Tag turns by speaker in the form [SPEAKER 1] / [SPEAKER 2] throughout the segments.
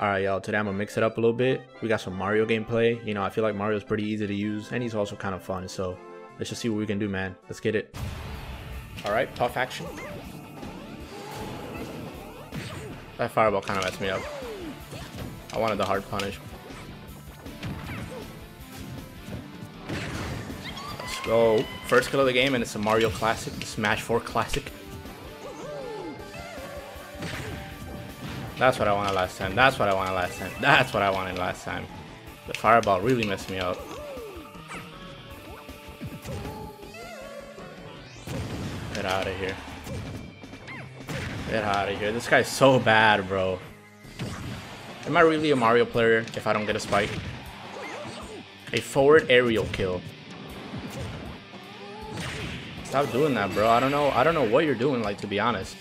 [SPEAKER 1] Alright, y'all, today I'm gonna mix it up a little bit. We got some Mario gameplay. You know, I feel like Mario's pretty easy to use, and he's also kind of fun, so let's just see what we can do, man. Let's get it. Alright, Puff action. That fireball kind of messed me up. I wanted the hard punish. Let's go. First kill of the game, and it's a Mario Classic, Smash 4 Classic. That's what I wanted last time. That's what I wanted last time. That's what I wanted last time. The fireball really messed me up. Get out of here. Get out of here. This guy's so bad, bro. Am I really a Mario player if I don't get a spike? A forward aerial kill. Stop doing that, bro. I don't know. I don't know what you're doing, like, to be honest.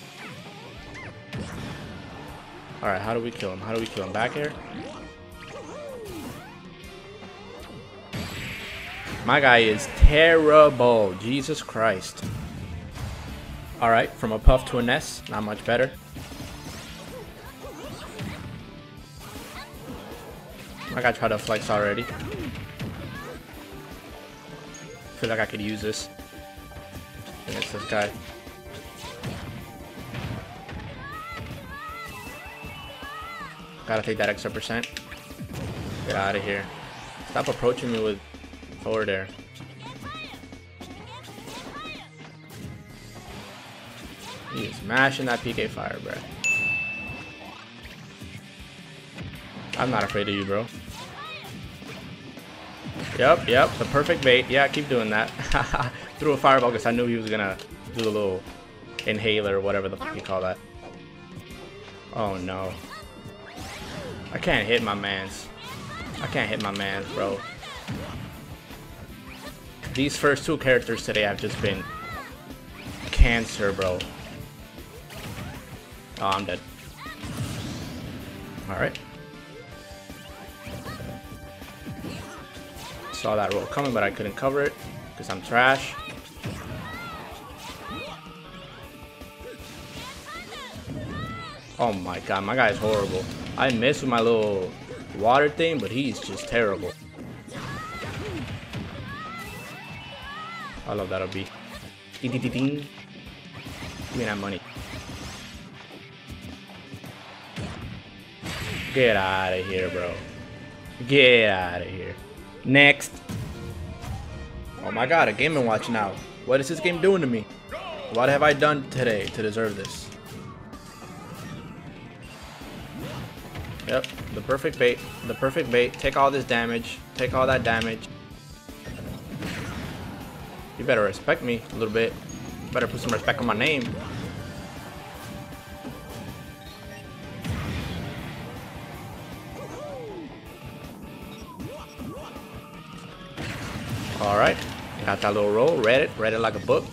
[SPEAKER 1] Alright, how do we kill him? How do we kill him? Back air? My guy is terrible. Jesus Christ. Alright, from a puff to a Ness. Not much better. My guy tried to flex already. feel like I could use this this guy. Gotta take that extra percent. Get out of here. Stop approaching me with forward air. He's smashing that PK fire, bro. I'm not afraid of you, bro. Yep, yep, the perfect bait. Yeah, keep doing that. Threw a fireball because I knew he was gonna do a little inhaler, or whatever the fuck you call that. Oh no. I can't hit my mans. I can't hit my mans, bro. These first two characters today have just been cancer, bro. Oh, I'm dead. Alright. Saw that roll coming, but I couldn't cover it because I'm trash. Oh my god, my guy's horrible. I miss with my little water thing, but he's just terrible. I love that OB. Ding ding ding ding. Give me that money. Get out of here, bro. Get out of here. Next. Oh my god, a Game & Watch now. What is this game doing to me? What have I done today to deserve this? Yep, the perfect bait. The perfect bait. Take all this damage. Take all that damage. You better respect me a little bit. Better put some respect on my name. Alright. Got that little roll. Read it. Read it like a book.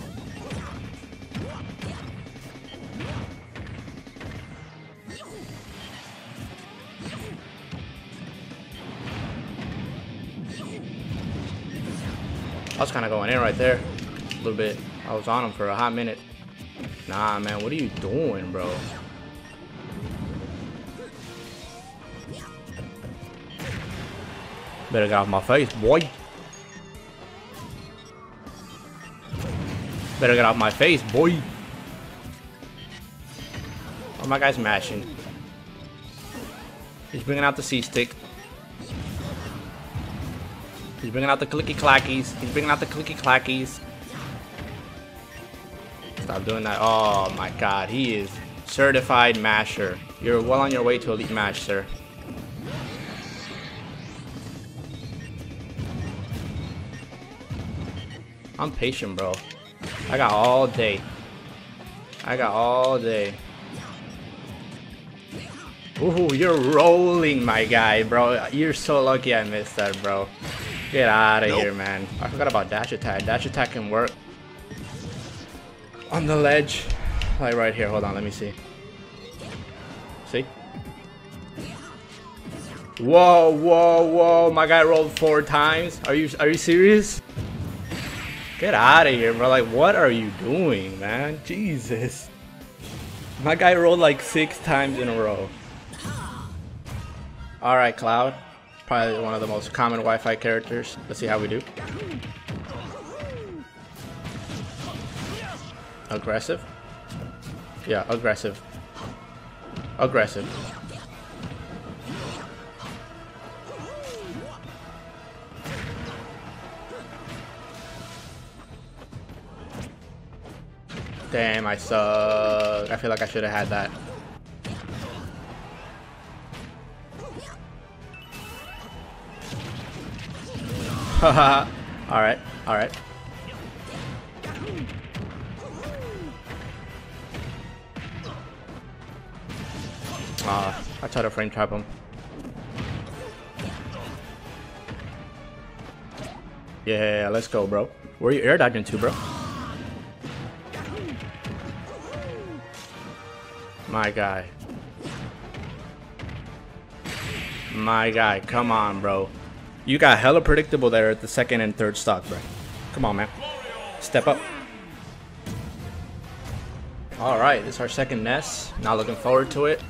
[SPEAKER 1] Was kind of going in right there. A little bit. I was on him for a hot minute. Nah, man. What are you doing, bro? Better get off my face, boy. Better get off my face, boy. Oh, my guy's mashing. He's bringing out the C-stick. He's bringing out the clicky clackies. He's bringing out the clicky clackies. Stop doing that. Oh my god, he is certified masher. You're well on your way to elite mash, sir. I'm patient, bro. I got all day. I got all day. Ooh, you're rolling, my guy, bro. You're so lucky I missed that, bro. Get out of nope. here, man. I forgot about dash attack. Dash attack can work on the ledge. Like right here. Hold on, let me see. See? Whoa, whoa, whoa. My guy rolled four times. Are you are you serious? Get out of here, bro. Like, what are you doing, man? Jesus. My guy rolled like six times in a row. Alright, Cloud. Probably one of the most common Wi-Fi characters. Let's see how we do. Aggressive. Yeah, aggressive. Aggressive. Damn, I suck. I feel like I should have had that. alright, alright. Ah, I tried to frame trap him. Yeah, let's go, bro. Where are you air dodging to, bro? My guy. My guy, come on, bro. You got hella predictable there at the second and third stock, bro. Come on, man. Step up. Alright, this is our second Ness. Not looking forward to it.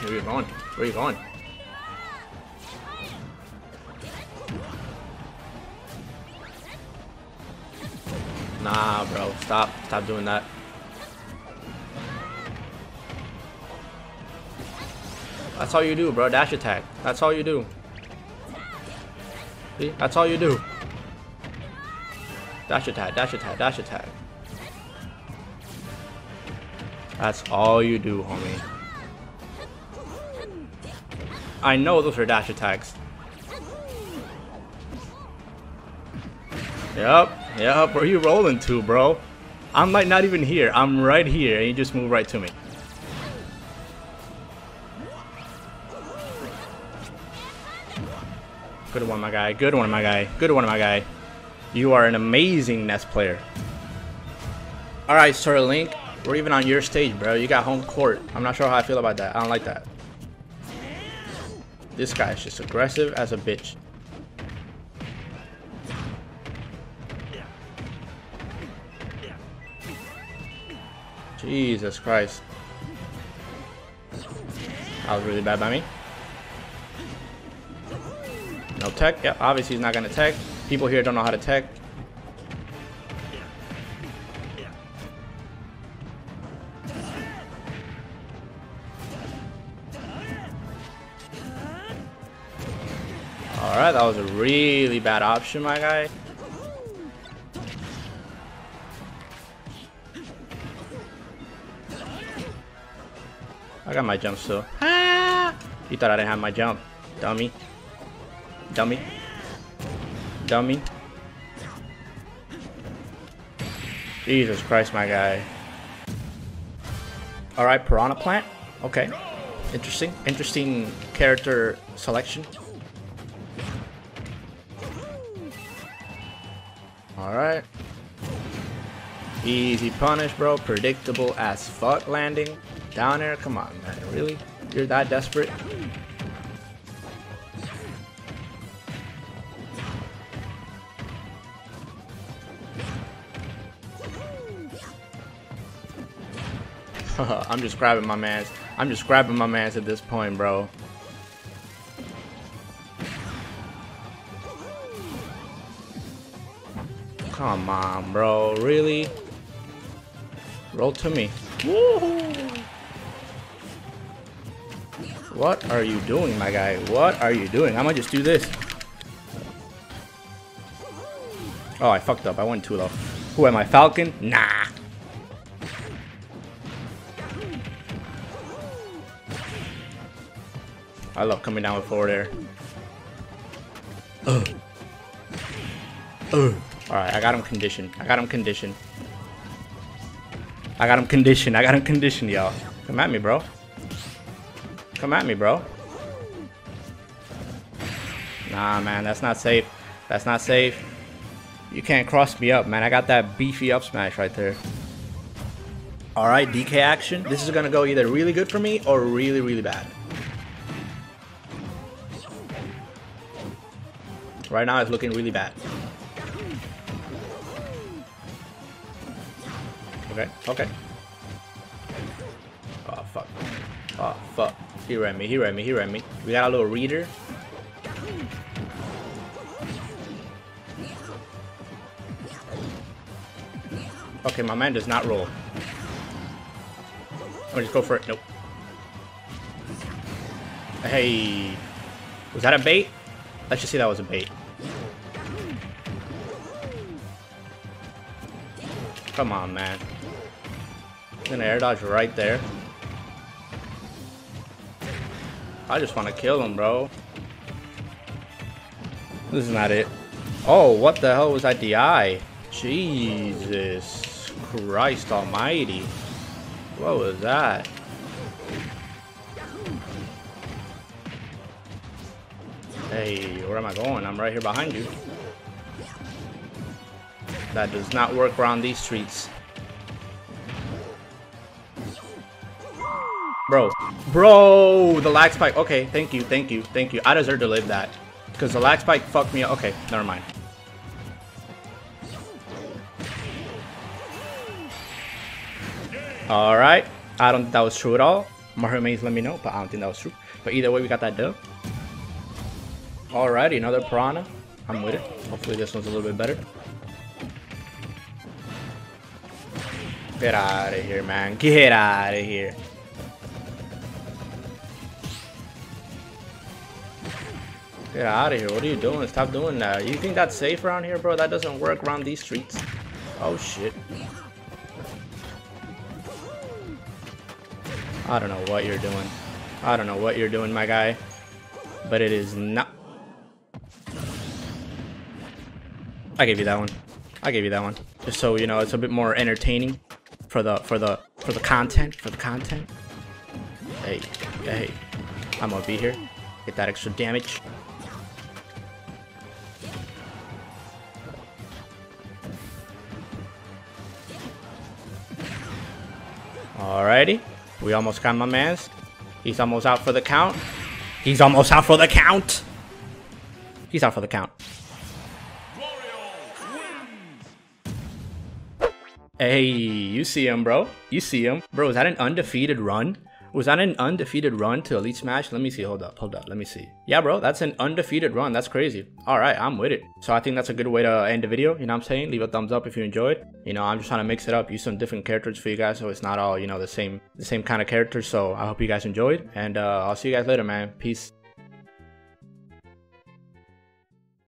[SPEAKER 1] Where are you going? Where are you going? Nah, bro. Stop. Stop doing that. That's all you do, bro. Dash attack. That's all you do. See? That's all you do. Dash attack, dash attack, dash attack. That's all you do, homie. I know those are dash attacks. Yep, yep, where you rolling to, bro? I'm like not even here. I'm right here, and you just move right to me. Good one, my guy. Good one, my guy. Good one, my guy. You are an amazing Ness player. Alright, Sir Link. We're even on your stage, bro. You got home court. I'm not sure how I feel about that. I don't like that. This guy is just aggressive as a bitch. Jesus Christ. That was really bad by me. No tech. Yep, obviously he's not going to tech. People here don't know how to tech. Alright, that was a really bad option, my guy. I got my jump still. Ah! You thought I didn't have my jump, dummy. Dummy. Dummy. Jesus Christ, my guy. Alright, Piranha Plant. Okay. Interesting. Interesting character selection. Alright. Easy punish, bro. Predictable as fuck landing. Down there. Come on, man. Really? You're that desperate? I'm just grabbing my mans. I'm just grabbing my mans at this point, bro. Come on, bro. Really? Roll to me. What are you doing, my guy? What are you doing? I might just do this. Oh, I fucked up. I went too low. Who am I, Falcon? Nah. I love coming down with forward air. Ugh. Ugh. Alright, I got him conditioned. I got him conditioned. I got him conditioned. I got him conditioned, y'all. Come at me, bro. Come at me, bro. Nah, man, that's not safe. That's not safe. You can't cross me up, man. I got that beefy up smash right there. Alright, DK action. This is going to go either really good for me or really, really bad. Right now it's looking really bad. Okay, okay. Oh, fuck. Oh, fuck. He ran me, he ran me, he ran me. We got a little reader. Okay, my man does not roll. I'm just go for it. Nope. Hey. Was that a bait? Let's just see that was a bait. Come on, man. Gonna air dodge right there. I just want to kill him, bro. This is not it. Oh, what the hell was that DI? Jesus Christ almighty. What was that? Hey, where am I going? I'm right here behind you. That does not work around these streets. Bro. Bro! The lag spike. Okay, thank you, thank you, thank you. I deserve to live that. Because the lag spike fucked me up. Okay, never mind. Alright. I don't think that was true at all. Mario mains let me know, but I don't think that was true. But either way, we got that dub. Alrighty, another Piranha. I'm with it. Hopefully this one's a little bit better. Get out of here, man. Get out of here. Get out of here. What are you doing? Stop doing that. You think that's safe around here, bro? That doesn't work around these streets. Oh, shit. I don't know what you're doing. I don't know what you're doing, my guy. But it is not... I gave you that one. I gave you that one. Just so you know, it's a bit more entertaining for the for the for the content, for the content. Hey, hey. I'm gonna be here. Get that extra damage. Alrighty. We almost got my man's. He's almost out for the count. He's almost out for the count. He's out for the count. Hey, you see him, bro. You see him. Bro, is that an undefeated run? Was that an undefeated run to Elite Smash? Let me see. Hold up. Hold up. Let me see. Yeah, bro. That's an undefeated run. That's crazy. All right. I'm with it. So I think that's a good way to end the video. You know what I'm saying? Leave a thumbs up if you enjoyed. You know, I'm just trying to mix it up. Use some different characters for you guys so it's not all, you know, the same the same kind of characters. So I hope you guys enjoyed. And uh, I'll see you guys later, man. Peace.